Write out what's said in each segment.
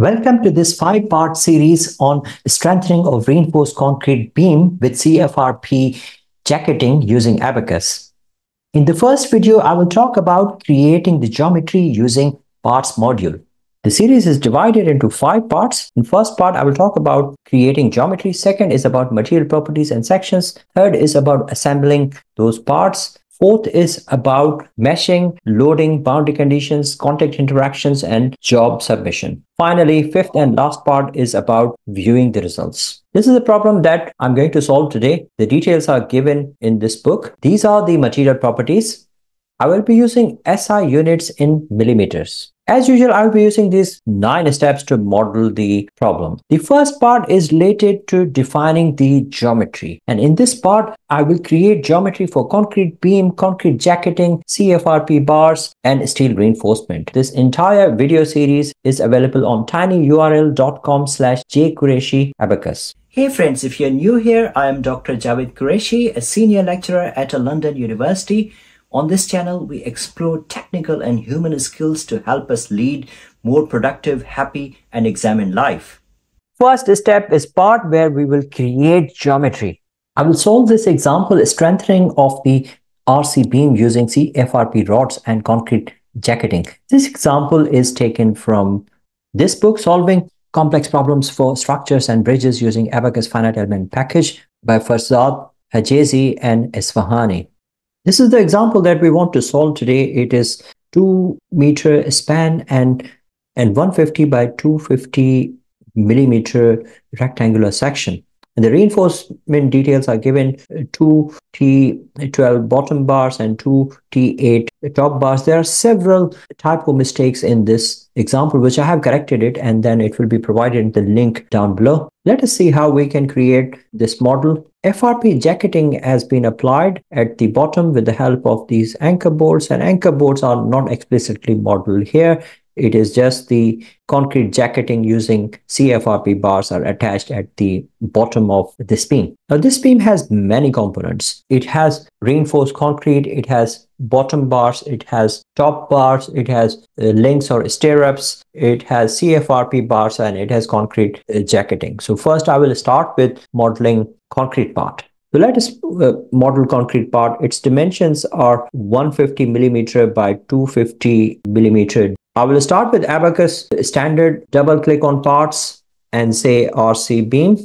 Welcome to this five-part series on strengthening of reinforced concrete beam with CFRP jacketing using Abaqus. In the first video, I will talk about creating the geometry using parts module. The series is divided into five parts. In first part, I will talk about creating geometry. Second is about material properties and sections. Third is about assembling those parts. Fourth is about meshing, loading, boundary conditions, contact interactions, and job submission. Finally, fifth and last part is about viewing the results. This is a problem that I'm going to solve today. The details are given in this book. These are the material properties. I will be using SI units in millimeters. As usual, I'll be using these nine steps to model the problem. The first part is related to defining the geometry. And in this part, I will create geometry for concrete beam, concrete jacketing, CFRP bars, and steel reinforcement. This entire video series is available on tinyurl.com slash jqureshi Hey friends, if you're new here, I am Dr. Javed Qureshi, a senior lecturer at a London university on this channel, we explore technical and human skills to help us lead more productive, happy, and examine life. First step is part where we will create geometry. I will solve this example strengthening of the RC beam using CFRP rods and concrete jacketing. This example is taken from this book, Solving Complex Problems for Structures and Bridges using Abaqus Finite Element Package by Farzad Hejazi and Esfahani. This is the example that we want to solve today. It is 2 meter span and, and 150 by 250 millimeter rectangular section. And the reinforcement details are given uh, two T12 bottom bars and two T8 top bars. There are several typo mistakes in this example, which I have corrected it, and then it will be provided in the link down below. Let us see how we can create this model. FRP jacketing has been applied at the bottom with the help of these anchor boards and anchor boards are not explicitly modeled here. It is just the concrete jacketing using CFRP bars are attached at the bottom of this beam. Now this beam has many components. It has reinforced concrete, it has bottom bars, it has top bars, it has uh, links or stirrups, it has CFRP bars and it has concrete uh, jacketing. So first I will start with modeling concrete part. So let us uh, model concrete part. Its dimensions are 150 millimeter by 250 millimeter I will start with Abaqus standard, double click on parts and say RC beam.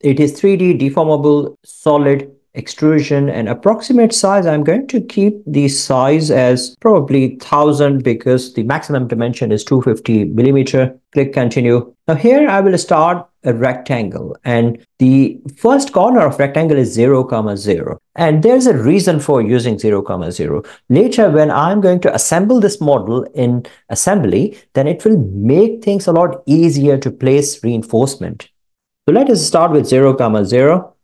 It is 3D deformable solid extrusion and approximate size. I'm going to keep the size as probably 1000 because the maximum dimension is 250 millimeter. Click continue now here i will start a rectangle and the first corner of rectangle is 0 comma 0 and there's a reason for using 0 comma 0 later when i'm going to assemble this model in assembly then it will make things a lot easier to place reinforcement. So let us start with 0 comma 0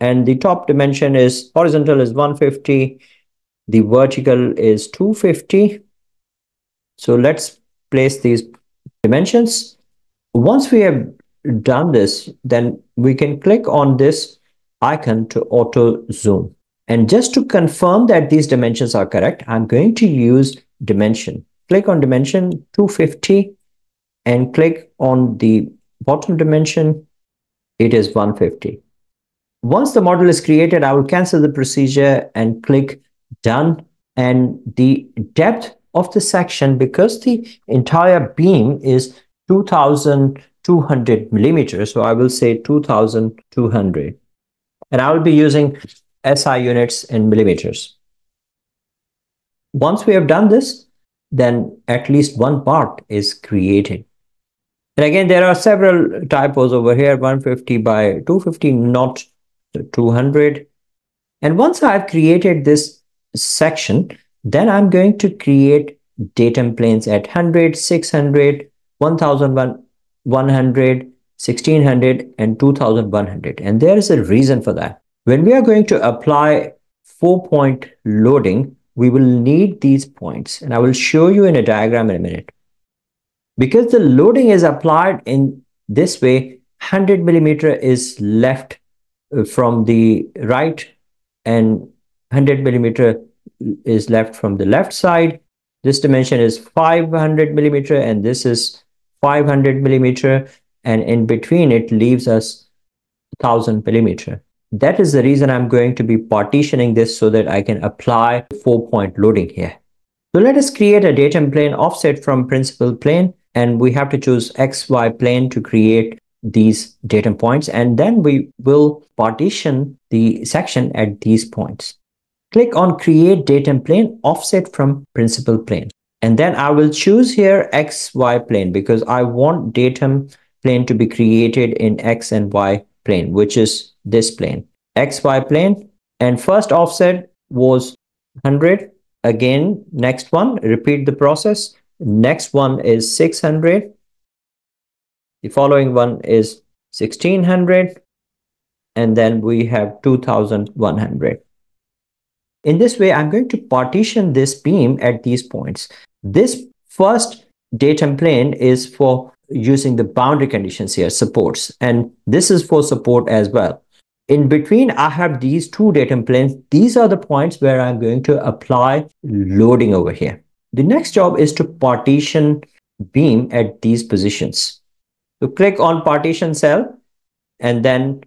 and the top dimension is horizontal is 150 the vertical is 250 so let's place these dimensions once we have done this then we can click on this icon to auto zoom. And just to confirm that these dimensions are correct i'm going to use dimension. Click on dimension 250 and click on the bottom dimension. It is 150 once the model is created, I will cancel the procedure and click done. And the depth of the section, because the entire beam is 2200 millimeters, so I will say 2200. And I will be using SI units in millimeters. Once we have done this, then at least one part is created. And again, there are several typos over here, 150 by 250, not 200. And once I've created this section, then I'm going to create datum planes at 100, 600, 1000, 100, 1600 and 2100. And there is a reason for that. When we are going to apply four point loading, we will need these points and I will show you in a diagram in a minute. Because the loading is applied in this way, 100 millimeter is left uh, from the right and 100 millimeter is left from the left side. This dimension is 500 millimeter and this is 500 millimeter and in between it leaves us 1000 millimeter. That is the reason I'm going to be partitioning this so that I can apply four point loading here. So let us create a datum plane offset from principal plane and we have to choose XY plane to create these datum points and then we will partition the section at these points. Click on create datum plane offset from principal plane and then I will choose here XY plane because I want datum plane to be created in X and Y plane which is this plane. XY plane. And first offset was 100 again next one repeat the process. Next one is 600 the following one is 1600 and then we have 2100 in this way i'm going to partition this beam at these points this first datum plane is for using the boundary conditions here supports. And this is for support as well. In between i have these two datum planes. These are the points where i'm going to apply loading over here. The next job is to partition beam at these positions. So click on partition cell and then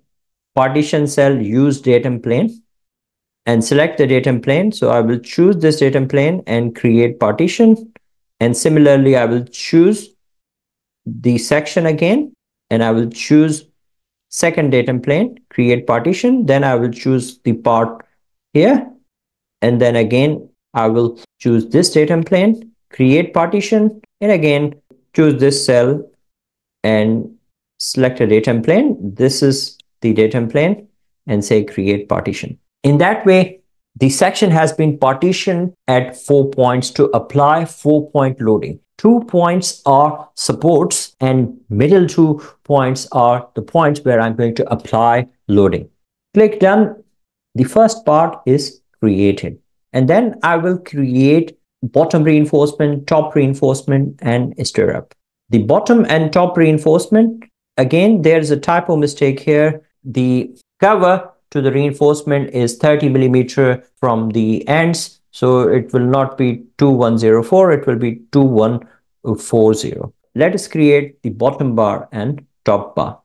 partition cell use datum plane and select the datum plane. So I will choose this datum plane and create partition. And similarly, I will choose the section again and I will choose second datum plane, create partition. Then I will choose the part here. And then again, I will choose this datum plane, create partition, and again, choose this cell and select a datum plane. This is the datum plane and say create partition. In that way, the section has been partitioned at four points to apply four point loading. Two points are supports and middle two points are the points where I'm going to apply loading. Click done. The first part is created. And then I will create bottom reinforcement, top reinforcement, and stirrup. The bottom and top reinforcement, again, there's a typo mistake here. The cover to the reinforcement is 30 millimeter from the ends. So it will not be 2104, it will be 2140. Let us create the bottom bar and top bar.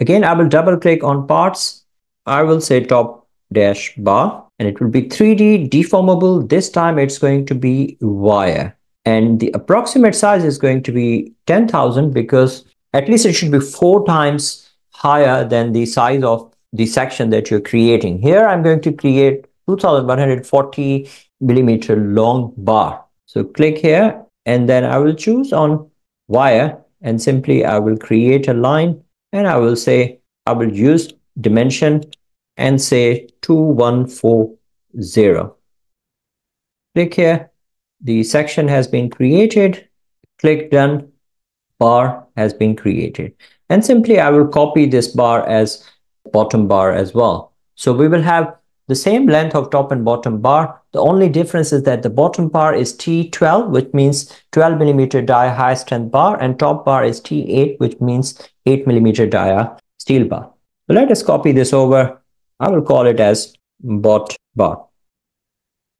Again, I will double click on parts. I will say top dash bar and it will be 3D deformable. This time it's going to be wire and the approximate size is going to be 10,000 because at least it should be four times higher than the size of the section that you're creating. Here I'm going to create 2140 millimeter long bar. So click here and then I will choose on wire and simply I will create a line and I will say I will use dimension and say 2140. Click here. The section has been created. Click done. Bar has been created. And simply I will copy this bar as bottom bar as well. So we will have the same length of top and bottom bar. The only difference is that the bottom bar is T12, which means 12 millimeter dia high strength bar, and top bar is T8, which means 8 millimeter dia steel bar. Let us copy this over I will call it as bot bar.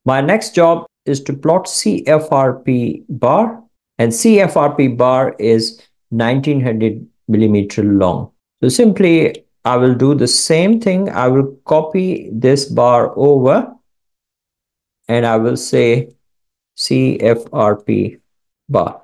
My next job is to plot CFRP bar and CFRP bar is 1900 millimeter long. So simply I will do the same thing. I will copy this bar over and I will say CFRP bar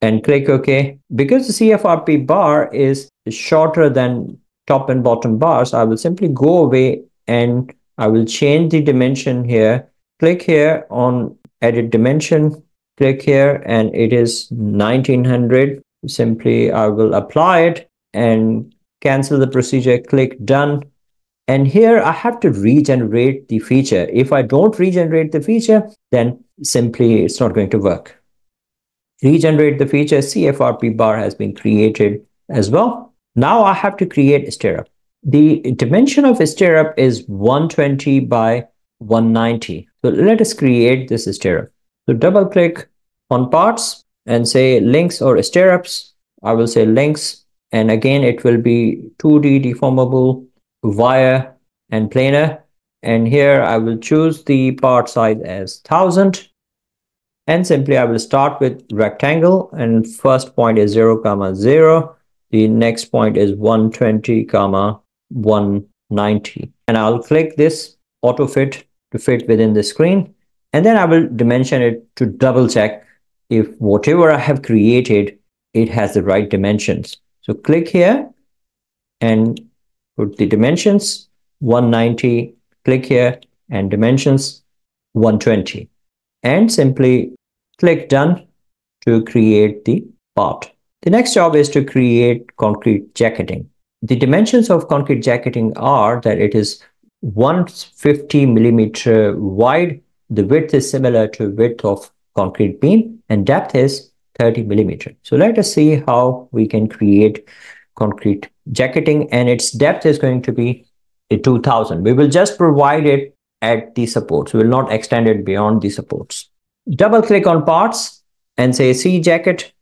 and click OK. Because the CFRP bar is shorter than top and bottom bars, I will simply go away and I will change the dimension here. Click here on edit dimension, click here and it is 1900. Simply I will apply it and cancel the procedure, click done. And here I have to regenerate the feature. If I don't regenerate the feature, then simply it's not going to work. Regenerate the feature, CFRP bar has been created as well. Now I have to create a stirrup. The dimension of a stirrup is 120 by 190. So let us create this stirrup. So double click on parts and say links or stirrups. I will say links and again it will be 2D deformable wire and planar and here I will choose the part size as 1000 And simply I will start with rectangle and first point is 0 comma 0. The next point is 120 comma 190. And I'll click this auto fit to fit within the screen. And then I will dimension it to double check if whatever I have created, it has the right dimensions. So click here and put the dimensions 190, click here and dimensions 120 and simply click done to create the part. The next job is to create concrete jacketing. The dimensions of concrete jacketing are that it is 150 millimeter wide. The width is similar to width of concrete beam and depth is 30 millimeter. So let us see how we can create concrete jacketing and its depth is going to be 2000. We will just provide it at the supports. We will not extend it beyond the supports. Double click on parts and say C jacket.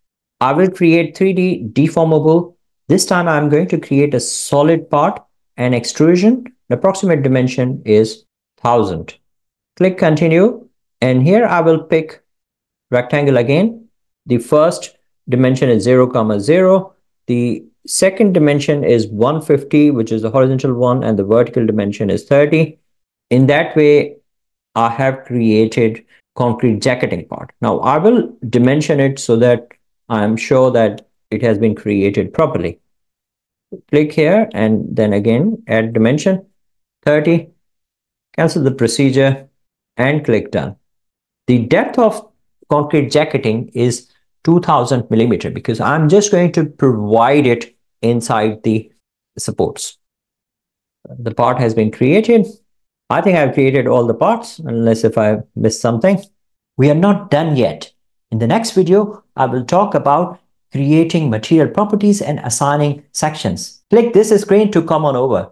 I will create 3D deformable. This time I'm going to create a solid part and extrusion. The approximate dimension is 1000. Click continue and here I will pick rectangle again. The first dimension is 0 comma 0. The second dimension is 150 which is the horizontal one and the vertical dimension is 30. In that way I have created concrete jacketing part. Now I will dimension it so that I am sure that it has been created properly. Click here and then again add dimension 30, cancel the procedure and click done. The depth of concrete jacketing is 2000 millimeter because I'm just going to provide it inside the supports. The part has been created. I think I've created all the parts unless if I missed something. We are not done yet. In the next video, I will talk about creating material properties and assigning sections. Click this screen to come on over.